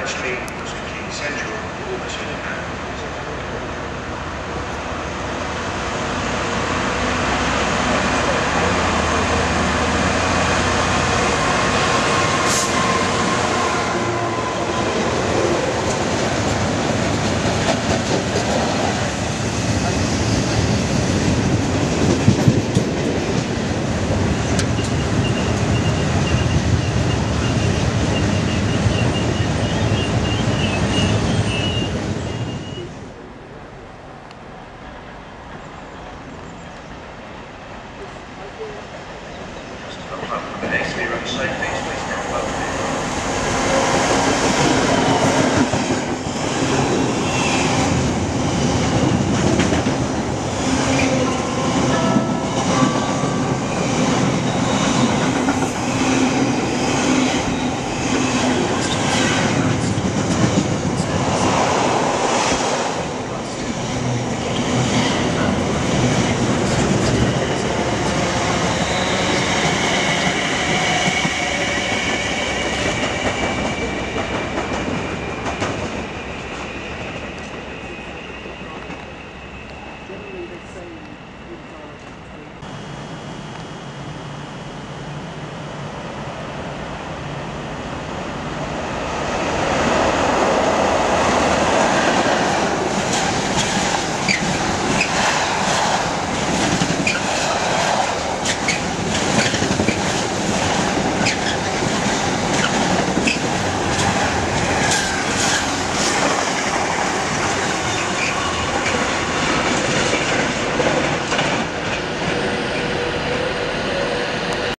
actually was completely central to all this